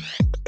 you